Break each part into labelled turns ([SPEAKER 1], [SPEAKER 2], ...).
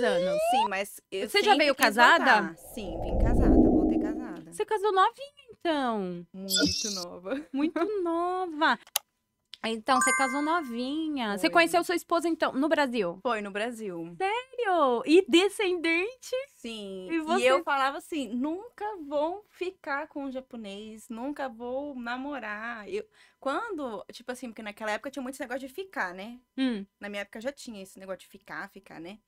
[SPEAKER 1] seis anos.
[SPEAKER 2] Sim, mas eu
[SPEAKER 1] Você já veio casada?
[SPEAKER 2] voltar. Sim, vim casada, voltei casada.
[SPEAKER 1] Você casou novinha, então.
[SPEAKER 2] Muito nova.
[SPEAKER 1] Muito nova. Então, você casou novinha. Você
[SPEAKER 2] Foi.
[SPEAKER 1] conheceu sua esposa, então, no Brasil?
[SPEAKER 2] Foi no Brasil.
[SPEAKER 1] Sério? E descendente?
[SPEAKER 2] Sim.
[SPEAKER 1] E
[SPEAKER 2] E,
[SPEAKER 1] você?
[SPEAKER 2] eu falava assim: nunca vou ficar com um japonês, nunca vou namorar. Eu, quando, tipo assim, porque naquela época tinha muito esse negócio de ficar, né?
[SPEAKER 1] Hum.
[SPEAKER 2] Na minha época já tinha esse negócio de ficar, ficar, né?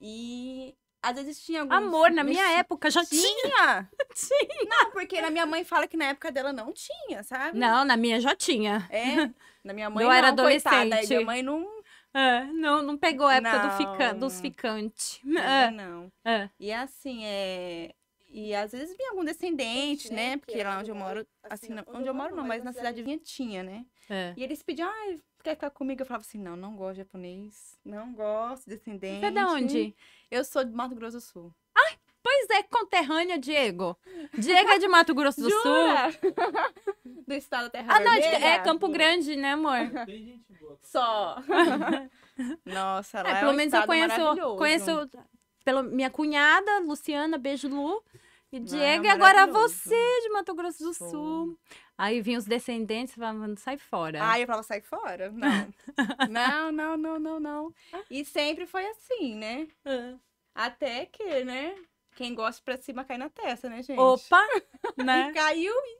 [SPEAKER 2] E às vezes tinha alguns.
[SPEAKER 1] Amor, na minha época já tinha.
[SPEAKER 2] Tinha!
[SPEAKER 1] Tinha.
[SPEAKER 2] Não, porque na minha mãe fala que na época dela não tinha, sabe?
[SPEAKER 1] Não, na minha já tinha.
[SPEAKER 2] É. Na minha mãe
[SPEAKER 1] Eu
[SPEAKER 2] não,
[SPEAKER 1] era
[SPEAKER 2] coitada.
[SPEAKER 1] Adolescente.
[SPEAKER 2] minha mãe não.
[SPEAKER 1] É, não, não pegou a época do fica, dos ficantes.
[SPEAKER 2] É. Não.
[SPEAKER 1] É, é.
[SPEAKER 2] E assim, é. E às vezes vinha algum descendente, né? Porque lá onde eu moro, assim, não- onde eu moro não, mas na cidade vinha tinha, né?
[SPEAKER 1] é.
[SPEAKER 2] E eles pediam, ah, quer ficar comigo? Eu falava assim, não, não gosto de japonês, não gosto de descendente.
[SPEAKER 1] Você é de onde?
[SPEAKER 2] Eu sou de Mato Grosso do Sul.
[SPEAKER 1] Pois é, conterrânea, Diego. Diego é de Mato Grosso do Sul.
[SPEAKER 2] Do estado Terra
[SPEAKER 1] Ah, não,
[SPEAKER 2] Vermelha?
[SPEAKER 1] é Campo Grande, né, amor?
[SPEAKER 3] Tem gente boa.
[SPEAKER 2] Só. Nossa, lá
[SPEAKER 1] É,
[SPEAKER 2] é,
[SPEAKER 1] pelo
[SPEAKER 2] um
[SPEAKER 1] menos eu conheço, conheço pelo, minha cunhada, Luciana, beijo Lu. E Diego, e
[SPEAKER 2] é
[SPEAKER 1] agora você de Mato Grosso do
[SPEAKER 2] Sou.
[SPEAKER 1] Aí vinham os descendentes falando, sai fora.
[SPEAKER 2] Ai, eu falava, sai fora. Não. não, não, não, não, não. E sempre foi assim, né?
[SPEAKER 1] É.
[SPEAKER 2] Até que, né? Quem gosta pra cima cai na testa, né, gente?
[SPEAKER 1] Opa,
[SPEAKER 2] E
[SPEAKER 1] né?
[SPEAKER 2] caiu e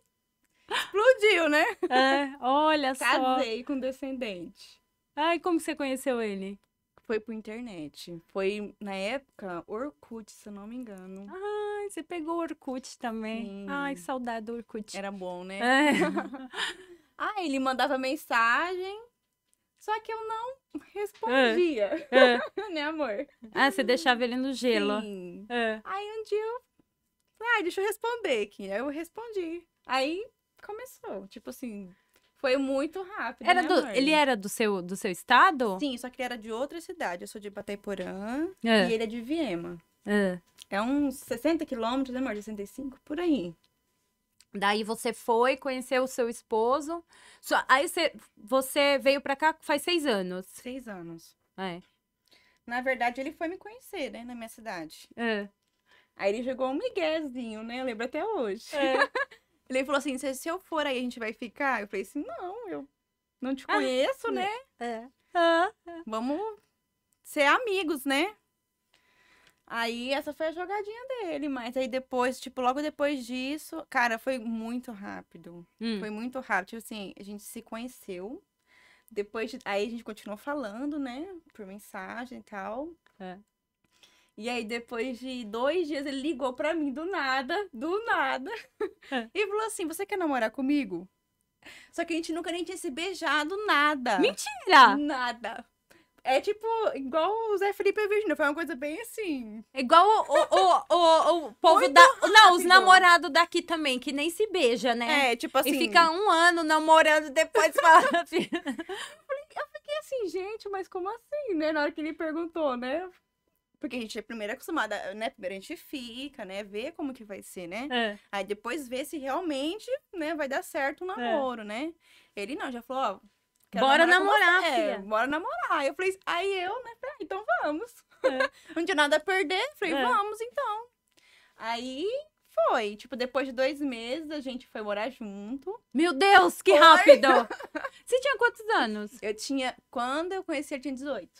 [SPEAKER 2] explodiu, né?
[SPEAKER 1] É, olha só.
[SPEAKER 2] Casei com descendente.
[SPEAKER 1] Ai, como você conheceu ele?
[SPEAKER 2] Foi por internet. Foi, na época, Orkut, se eu não me engano.
[SPEAKER 1] Ai, você pegou o Orkut também.
[SPEAKER 2] Sim.
[SPEAKER 1] Ai, saudade do Orkut.
[SPEAKER 2] Era bom, né?
[SPEAKER 1] É.
[SPEAKER 2] Ah, ele mandava mensagem, só que eu não respondia,
[SPEAKER 1] É.
[SPEAKER 2] né, amor?
[SPEAKER 1] Ah, você deixava ele no gelo.
[SPEAKER 2] Sim.
[SPEAKER 1] É.
[SPEAKER 2] Aí um dia eu falei, ah, deixa eu responder aqui. Aí eu respondi. Aí começou, tipo assim, foi muito rápido,
[SPEAKER 1] Era
[SPEAKER 2] né,
[SPEAKER 1] do, ele era do seu, do seu estado?
[SPEAKER 2] Sim, só que ele era de outra cidade. Eu sou de Bataiporã
[SPEAKER 1] É.
[SPEAKER 2] e ele é de Viema.
[SPEAKER 1] É.
[SPEAKER 2] É uns 60 quilômetros, né, amor? 65, por aí.
[SPEAKER 1] Daí você foi, conheceu o seu esposo. Aí você, você veio pra cá faz seis anos.
[SPEAKER 2] Seis anos.
[SPEAKER 1] É.
[SPEAKER 2] Na verdade, ele foi me conhecer, né, na minha cidade.
[SPEAKER 1] É.
[SPEAKER 2] Aí ele jogou um miguezinho, né? Eu lembro até hoje.
[SPEAKER 1] É.
[SPEAKER 2] Ele falou assim: se, se eu for aí, a gente vai ficar? Eu falei assim: não, eu não te conheço, né?
[SPEAKER 1] É. Ah,
[SPEAKER 2] Vamos ser amigos, né? Aí essa foi a jogadinha dele, mas aí depois, tipo, logo depois disso, cara, foi muito rápido.
[SPEAKER 1] hum.
[SPEAKER 2] Foi muito rápido. Tipo assim, a gente se conheceu. Depois de... Aí a gente continuou falando, né? Por mensagem e tal.
[SPEAKER 1] É.
[SPEAKER 2] E aí, depois de dois dias, ele ligou pra mim do nada, do nada.
[SPEAKER 1] É.
[SPEAKER 2] E falou assim: Você quer namorar comigo? Só que a gente nunca nem tinha se beijado, nada.
[SPEAKER 1] Mentira!
[SPEAKER 2] Nada. É tipo, igual o Zé Felipe e a Virgínia. Foi uma coisa bem assim.
[SPEAKER 1] Igual o, o, o, o, povo da. Não, os namorados daqui também, que nem se beija, né?
[SPEAKER 2] É, tipo assim.
[SPEAKER 1] E fica um ano namorando, depois fala.
[SPEAKER 2] fiquei assim, gente, mas como assim, né? Na hora que ele perguntou, né? Porque a gente é primeiro acostumada, né? Primeiro a gente fica, né? Vê como que vai ser, né?
[SPEAKER 1] É.
[SPEAKER 2] Aí depois vê se realmente, né, vai dar certo o namoro, né? Ele não, já falou, ó.
[SPEAKER 1] Bora namorar,
[SPEAKER 2] você. É,
[SPEAKER 1] filha.
[SPEAKER 2] bora namorar. Aí eu falei, aí eu, né? ah, então vamos.
[SPEAKER 1] É.
[SPEAKER 2] não tinha nada a perder. Falei,
[SPEAKER 1] É.
[SPEAKER 2] vamos então. Aí foi. Tipo, depois de dois meses, a gente foi morar junto.
[SPEAKER 1] Meu Deus, que
[SPEAKER 2] Oi?
[SPEAKER 1] rápido! Você tinha quantos anos?
[SPEAKER 2] Eu tinha. Quando eu conheci, eu tinha 18.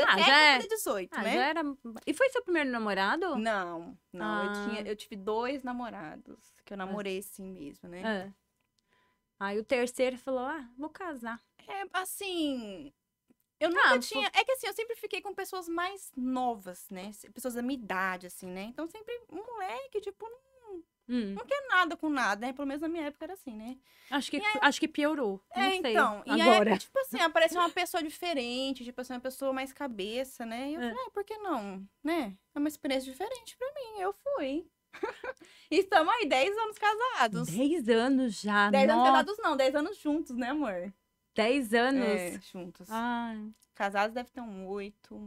[SPEAKER 1] Ah,
[SPEAKER 2] 17
[SPEAKER 1] já é-
[SPEAKER 2] pra 18,
[SPEAKER 1] Ah,
[SPEAKER 2] né?
[SPEAKER 1] já era. E foi seu primeiro namorado?
[SPEAKER 2] Não, não.
[SPEAKER 1] Ah.
[SPEAKER 2] Eu, tinha, eu tive dois namorados. Que eu namorei assim mesmo, né?
[SPEAKER 1] É. Aí o terceiro falou: ah, vou casar.
[SPEAKER 2] É, assim. Eu nunca
[SPEAKER 1] Ah,
[SPEAKER 2] tinha. É que assim, eu sempre fiquei com pessoas mais novas, né? Pessoas da minha idade, assim, né? Então sempre um moleque, tipo, não,
[SPEAKER 1] Hum,
[SPEAKER 2] não quer nada com nada, né? Pelo menos na minha época era assim, né?
[SPEAKER 1] acho, que, acho que piorou.
[SPEAKER 2] É, então. E
[SPEAKER 1] Agora.
[SPEAKER 2] aí, tipo assim, apareceu uma pessoa diferente, tipo assim, uma pessoa mais cabeça, né? E eu
[SPEAKER 1] É.
[SPEAKER 2] falei, ah, por que não? Né? É uma experiência diferente pra mim. Eu fui. estamos aí, 10 anos casados.
[SPEAKER 1] Dez anos já.
[SPEAKER 2] 10 anos casados, não, 10 anos juntos, né, amor?
[SPEAKER 1] Dez anos.
[SPEAKER 2] É, juntos.
[SPEAKER 1] Ai.
[SPEAKER 2] Casados deve ter um oito.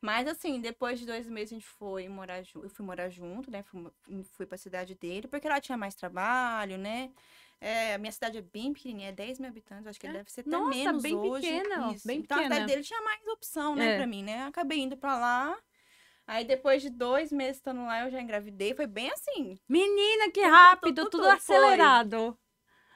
[SPEAKER 2] Mas assim, depois de dois meses a gente foi morar junto. Eu fui morar junto, né? Fui, fui pra cidade dele, porque lá tinha mais trabalho, né? É, a minha cidade é bem pequenininha, é 10 mil habitantes, acho que
[SPEAKER 1] É?
[SPEAKER 2] deve ser até
[SPEAKER 1] Nossa,
[SPEAKER 2] menos
[SPEAKER 1] bem
[SPEAKER 2] hoje.
[SPEAKER 1] pequena,
[SPEAKER 2] Isso.
[SPEAKER 1] bem
[SPEAKER 2] então a
[SPEAKER 1] pequena.
[SPEAKER 2] cidade dele tinha mais opção, né,
[SPEAKER 1] É.
[SPEAKER 2] pra mim, né? Acabei indo pra lá Aí depois de dois meses estando lá, eu já engravidei. Foi bem assim.
[SPEAKER 1] Menina, que rápido,
[SPEAKER 2] tudo,
[SPEAKER 1] tudo,
[SPEAKER 2] tudo,
[SPEAKER 1] acelerado.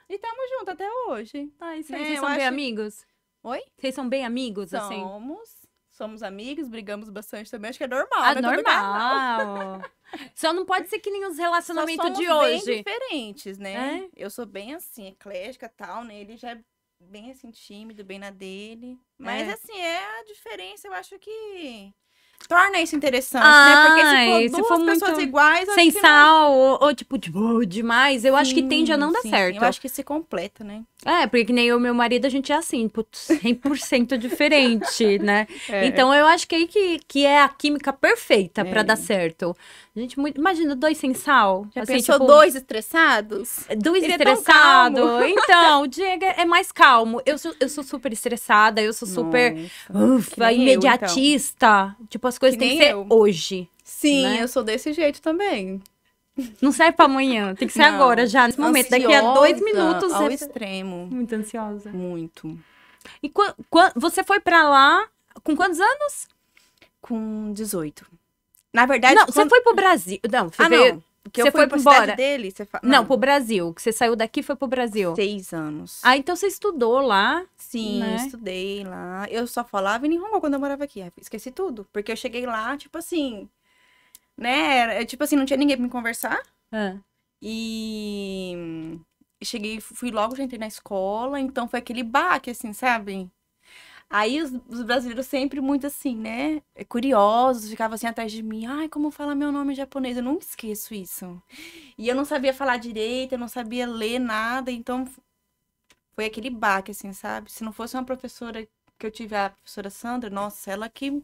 [SPEAKER 2] E tamo junto até hoje.
[SPEAKER 1] Ai, vocês,
[SPEAKER 2] É,
[SPEAKER 1] vocês são bem
[SPEAKER 2] acho-
[SPEAKER 1] amigos?
[SPEAKER 2] Oi?
[SPEAKER 1] Vocês são bem amigos, assim?
[SPEAKER 2] Somos. Somos amigos, brigamos bastante também. Acho que é normal,
[SPEAKER 1] Ah,
[SPEAKER 2] né? Todo casal.
[SPEAKER 1] normal. Só não pode ser que nem os relacionamentos
[SPEAKER 2] somos
[SPEAKER 1] de
[SPEAKER 2] bem
[SPEAKER 1] hoje.
[SPEAKER 2] diferentes, né?
[SPEAKER 1] É?
[SPEAKER 2] Eu sou bem assim, eclética e tal, né? Ele já é bem assim, tímido, bem na dele. Mas
[SPEAKER 1] É.
[SPEAKER 2] assim, é a diferença, eu acho que torna isso interessante, né? Porque se
[SPEAKER 1] se
[SPEAKER 2] for
[SPEAKER 1] for
[SPEAKER 2] duas pessoas
[SPEAKER 1] muito
[SPEAKER 2] iguais,
[SPEAKER 1] Sem
[SPEAKER 2] que não-
[SPEAKER 1] sal, ou, ou, tipo, de boa demais, eu acho que tende a não
[SPEAKER 2] Sim,
[SPEAKER 1] dar
[SPEAKER 2] sim, sim.
[SPEAKER 1] certo.
[SPEAKER 2] Eu acho que se completa, né?
[SPEAKER 1] É, porque que nem eu e meu marido, a gente é assim, putz, 100% diferente, né?
[SPEAKER 2] É.
[SPEAKER 1] Então eu acho que aí que, que é a química perfeita pra
[SPEAKER 2] É.
[SPEAKER 1] dar certo. Gente, muito, imagina dois sem sal.
[SPEAKER 2] Já
[SPEAKER 1] assim,
[SPEAKER 2] pensou
[SPEAKER 1] tipo,
[SPEAKER 2] dois estressados?
[SPEAKER 1] Dois
[SPEAKER 2] é
[SPEAKER 1] estressados.
[SPEAKER 2] calmo.
[SPEAKER 1] Então, o Diego é mais calmo. Eu sou, eu sou super estressada, eu sou super
[SPEAKER 2] Nossa.
[SPEAKER 1] ufa,
[SPEAKER 2] nem eu, então.
[SPEAKER 1] imediatista. Tipo, as coisas
[SPEAKER 2] Que
[SPEAKER 1] têm que ser
[SPEAKER 2] eu.
[SPEAKER 1] hoje.
[SPEAKER 2] Sim,
[SPEAKER 1] né?
[SPEAKER 2] eu sou desse jeito também.
[SPEAKER 1] Não serve pra amanhã, tem que ser
[SPEAKER 2] Não.
[SPEAKER 1] agora, já, nesse momento. Daqui a dois
[SPEAKER 2] Ansiosa
[SPEAKER 1] minutos.
[SPEAKER 2] Ao
[SPEAKER 1] é-
[SPEAKER 2] extremo.
[SPEAKER 1] Muito ansiosa.
[SPEAKER 2] Muito.
[SPEAKER 1] E você foi pra lá com quantos anos?
[SPEAKER 2] Com 18. Na verdade,
[SPEAKER 1] não, você
[SPEAKER 2] quando-
[SPEAKER 1] foi pro Brasil. Não, você
[SPEAKER 2] Ah,
[SPEAKER 1] veio.
[SPEAKER 2] não. Que
[SPEAKER 1] você
[SPEAKER 2] eu fui
[SPEAKER 1] foi embora.
[SPEAKER 2] cidade dele, você fa...
[SPEAKER 1] Não, pro Brasil. Que você saiu daqui foi pro Brasil.
[SPEAKER 2] Seis anos.
[SPEAKER 1] Ah, então você estudou lá.
[SPEAKER 2] Sim,
[SPEAKER 1] né?
[SPEAKER 2] estudei lá. Eu só falava em Nihongo quando eu morava aqui. Esqueci tudo. Porque eu cheguei lá, tipo assim... Né? era- Tipo assim, não tinha ninguém pra me conversar.
[SPEAKER 1] Ah.
[SPEAKER 2] E... Cheguei, fui logo, já entrei na escola. Então foi aquele baque, assim, sabe? Aí os, os brasileiros sempre muito assim, né? Curiosos, ficavam assim atrás de mim. Ai, como fala meu nome em japonês? Eu nunca esqueço isso. E eu não sabia falar direito, eu não sabia ler nada. Então foi aquele baque, assim, sabe? Se não fosse uma professora que eu tive, a professora Sandra, nossa, ela que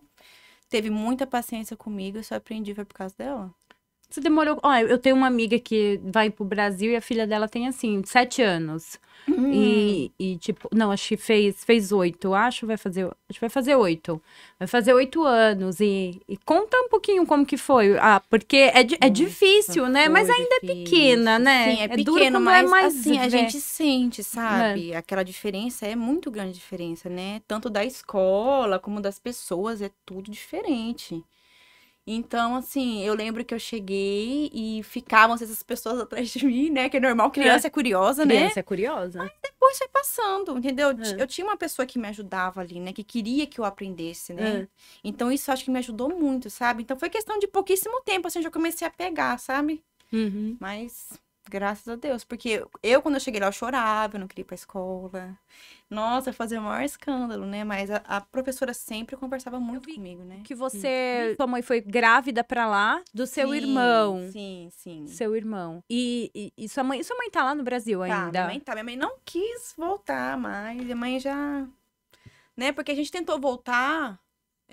[SPEAKER 2] teve muita paciência comigo, eu só aprendi, foi por causa dela.
[SPEAKER 1] Você demorou. Ó, eu tenho uma amiga que vai pro Brasil e a filha dela tem, assim, sete anos.
[SPEAKER 2] Hum.
[SPEAKER 1] E, e, tipo, não, acho que fez, fez oito, acho, vai fazer, acho que vai fazer oito. Vai fazer oito anos. E, e conta um pouquinho como que foi. Ah, porque é, é
[SPEAKER 2] Nossa,
[SPEAKER 1] difícil, né? Mas ainda é
[SPEAKER 2] difícil.
[SPEAKER 1] pequena, né?
[SPEAKER 2] Sim, é,
[SPEAKER 1] duro
[SPEAKER 2] pequeno,
[SPEAKER 1] quando
[SPEAKER 2] mas
[SPEAKER 1] é mais
[SPEAKER 2] assim, a gente sente, sabe? Aquela diferença é muito grande diferença, né? Tanto da escola como das pessoas, é tudo diferente. Então, assim, eu lembro que eu cheguei e ficavam essas pessoas atrás de mim, né? Que é normal, criança é, curiosa, né?
[SPEAKER 1] Criança é curiosa.
[SPEAKER 2] Depois foi passando, entendeu?
[SPEAKER 1] É.
[SPEAKER 2] Eu tinha uma pessoa que me ajudava ali, né? Que queria que eu aprendesse, né?
[SPEAKER 1] É.
[SPEAKER 2] Então, isso acho que me ajudou muito, sabe? Então, foi questão de pouquíssimo tempo, assim, eu já comecei a pegar, sabe?
[SPEAKER 1] Uhum.
[SPEAKER 2] Mas, graças a Deus, porque eu, quando eu cheguei lá, eu chorava, eu não queria ir pra escola. Nossa, fazia o maior escândalo, né? Mas a, a professora sempre conversava muito
[SPEAKER 1] vi
[SPEAKER 2] comigo, né?
[SPEAKER 1] Que você. Sua mãe foi grávida pra lá do seu
[SPEAKER 2] Sim,
[SPEAKER 1] irmão.
[SPEAKER 2] Sim, sim.
[SPEAKER 1] Seu irmão. E, e, e sua mãe. Sua mãe tá lá no Brasil
[SPEAKER 2] Tá,
[SPEAKER 1] ainda?
[SPEAKER 2] minha mãe tá. Minha mãe não quis voltar mais. Minha mãe já. Né? Porque a gente tentou voltar.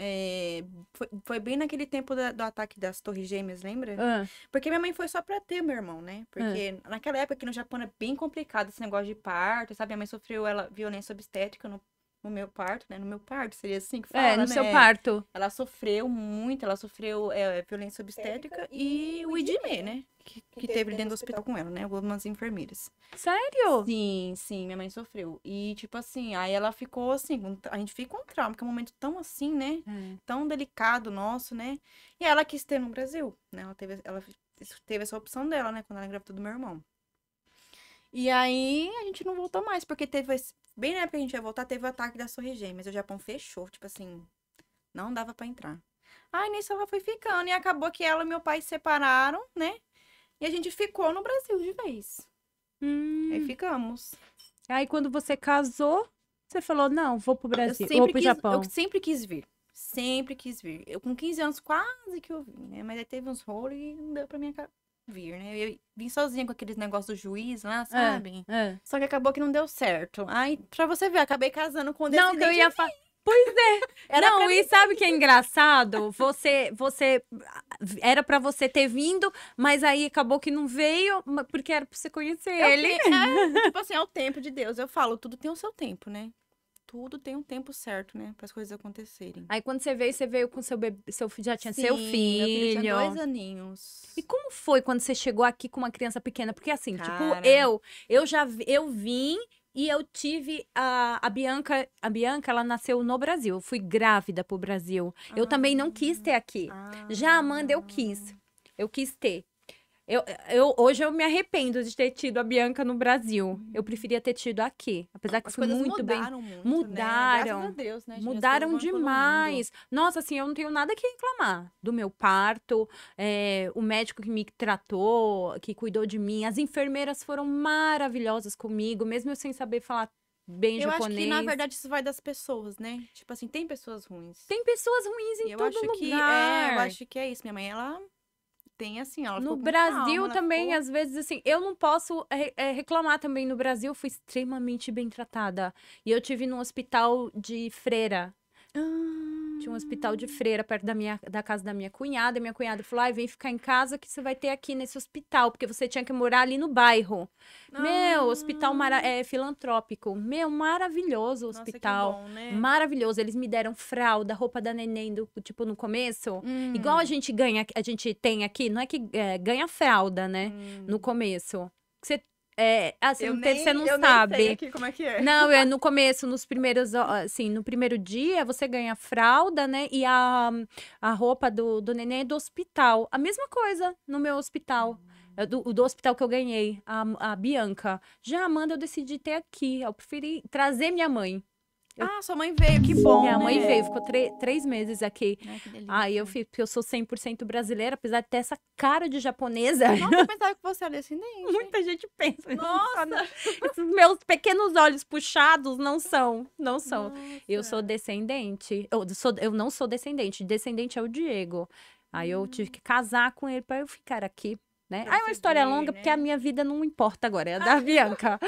[SPEAKER 2] É, Foi, foi bem naquele tempo da- do ataque das Torres Gêmeas, lembra?
[SPEAKER 1] Ah,
[SPEAKER 2] Porque minha mãe foi só pra ter meu irmão, né? Porque naquela época aqui no Japão é bem complicado esse negócio de parto, sabe? Minha mãe sofreu ela, violência obstétrica no, no meu parto, né? No meu parto, seria assim que fala,
[SPEAKER 1] é, no seu
[SPEAKER 2] né?
[SPEAKER 1] parto.
[SPEAKER 2] Ela sofreu muito, ela sofreu é, violência obstétrica e o IDME, né? Que, que teve dentro do hospital com ela, né? Algumas enfermeiras.
[SPEAKER 1] Sério?
[SPEAKER 2] Sim, sim, minha mãe sofreu. E, tipo assim, aí ela ficou assim, a gente fica com trauma, porque é um momento tão assim, né?
[SPEAKER 1] É.
[SPEAKER 2] Tão delicado nosso, né? E ela quis ter no Brasil, né? Ela teve, ela teve essa opção dela, né? Quando ela engravidou do meu irmão. E aí a gente não voltou mais, porque teve. esse- Bem na época que a gente ia voltar, teve o ataque das Torres Gêmeas. O Japão fechou, tipo assim, não dava pra entrar. Aí nisso ela foi ficando. E acabou que ela e meu pai se separaram, né? E a gente ficou no Brasil de vez.
[SPEAKER 1] Hum.
[SPEAKER 2] Aí ficamos.
[SPEAKER 1] Aí quando você casou, você falou: não, vou pro Brasil.
[SPEAKER 2] Eu
[SPEAKER 1] Vou
[SPEAKER 2] sempre,
[SPEAKER 1] pro
[SPEAKER 2] quis,
[SPEAKER 1] Japão.
[SPEAKER 2] eu sempre quis vir. Sempre quis vir. Eu com 15 anos quase que eu vim, né? Mas aí teve uns rolos e não deu pra mim aca- vir, né? Eu vim sozinha com aqueles negócios do juiz lá, sabe?
[SPEAKER 1] É.
[SPEAKER 2] Só que acabou que não deu certo. Aí, pra você ver, eu acabei casando com o
[SPEAKER 1] Não, que eu ia falar. Pois é.
[SPEAKER 2] Era
[SPEAKER 1] não, e sabe o que é engraçado? Você, você era pra você ter vindo, mas aí acabou que não veio, porque era pra você conhecer
[SPEAKER 2] É o
[SPEAKER 1] ele.
[SPEAKER 2] é, tipo assim, é o tempo de Deus. Eu falo, tudo tem o seu tempo, né? Tudo tem um tempo certo, né? Para as coisas acontecerem.
[SPEAKER 1] Aí quando você veio, você veio com seu bebê, seu filho já tinha seu
[SPEAKER 2] Sim,
[SPEAKER 1] filho.
[SPEAKER 2] Meu filho tinha dois aninhos.
[SPEAKER 1] E como foi quando você chegou aqui com uma criança pequena? Porque assim,
[SPEAKER 2] Cara.
[SPEAKER 1] tipo, eu, eu já eu vim E eu tive a, a Bianca, a Bianca, ela nasceu no Brasil. Eu fui grávida pro Brasil. Eu também não quis ter aqui. Já a Amanda eu quis. Eu quis ter. Eu, eu, hoje eu me arrependo de ter tido a Bianca no Brasil. Eu preferia ter tido aqui. Apesar que
[SPEAKER 2] As
[SPEAKER 1] fui muito bem.
[SPEAKER 2] mudaram muito,
[SPEAKER 1] Mudaram.
[SPEAKER 2] Né? Graças a Deus, né?
[SPEAKER 1] Mudaram demais. Nossa, assim, eu não tenho nada que reclamar do meu parto, é, o médico que me tratou, que cuidou de mim, as enfermeiras foram maravilhosas comigo, mesmo eu sem saber falar bem
[SPEAKER 2] Eu
[SPEAKER 1] japonês.
[SPEAKER 2] acho que, na verdade, isso vai das pessoas, né? Tipo assim, tem pessoas ruins.
[SPEAKER 1] Tem pessoas ruins em
[SPEAKER 2] eu
[SPEAKER 1] todo
[SPEAKER 2] acho
[SPEAKER 1] lugar.
[SPEAKER 2] que é, eu acho que é isso. Minha mãe, ela tem assim, ela
[SPEAKER 1] No Brasil
[SPEAKER 2] ela
[SPEAKER 1] também,
[SPEAKER 2] ficou-
[SPEAKER 1] às vezes, assim, eu não posso é, é, reclamar também. No Brasil, eu fui extremamente bem tratada. E eu tive num hospital de freira. Tinha um hospital de freira perto da, minha, da casa da minha cunhada. E minha cunhada falou: ai, vem ficar em casa que você vai ter aqui nesse hospital, porque você tinha que morar ali no bairro. Meu, hospital mara é, filantrópico. Meu, maravilhoso o
[SPEAKER 2] Nossa,
[SPEAKER 1] hospital.
[SPEAKER 2] bom, né?
[SPEAKER 1] Maravilhoso. Eles me deram fralda, roupa da neném, do, tipo, no começo.
[SPEAKER 2] Hum,
[SPEAKER 1] Igual a gente ganha, a gente tem aqui, não é que é, ganha fralda, né?
[SPEAKER 2] hum.
[SPEAKER 1] No começo. Você, é, assim,
[SPEAKER 2] Eu nem-
[SPEAKER 1] você não
[SPEAKER 2] eu
[SPEAKER 1] sabe.
[SPEAKER 2] aqui como é que é.
[SPEAKER 1] Não, é no começo, nos primeiros, assim, no primeiro dia, você ganha fralda, né? E a, a roupa do, do neném é do hospital. A mesma coisa no meu hospital. É Do, do hospital que eu ganhei, a, a Bianca. Já Amanda eu decidi ter aqui. Eu preferi trazer minha mãe.
[SPEAKER 2] Ah, sua mãe veio, que bom,
[SPEAKER 1] minha mãe
[SPEAKER 2] né?
[SPEAKER 1] veio, ficou três meses aqui.
[SPEAKER 2] Ai, que delícia.
[SPEAKER 1] Aí eu fiz, porque eu sou 100% brasileira, apesar de ter essa cara de japonesa.
[SPEAKER 2] Nossa, eu pensava que você era descendente.
[SPEAKER 1] Muita gente pensa.
[SPEAKER 2] Nossa!
[SPEAKER 1] Esses meus pequenos olhos puxados não são. Não são. Eu sou
[SPEAKER 2] Nossa.
[SPEAKER 1] descendente. Eu, sou, eu não sou descendente. Descendente é o Diego. Aí eu tive que casar com ele para eu ficar aqui. Né?
[SPEAKER 2] Pra
[SPEAKER 1] Aí é uma história
[SPEAKER 2] ver,
[SPEAKER 1] longa, porque a
[SPEAKER 2] né?
[SPEAKER 1] minha vida não importa agora, é a da Bianca.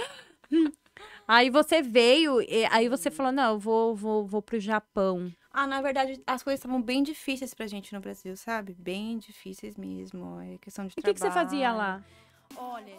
[SPEAKER 1] Aí você veio, e aí você falou: não, eu vou, vou, vou pro Japão.
[SPEAKER 2] Ah, na verdade, as coisas estavam bem difíceis pra gente no Brasil, sabe? Bem difíceis mesmo. É questão de
[SPEAKER 1] E o que, que você fazia
[SPEAKER 2] trabalho.
[SPEAKER 1] lá?
[SPEAKER 2] Olha,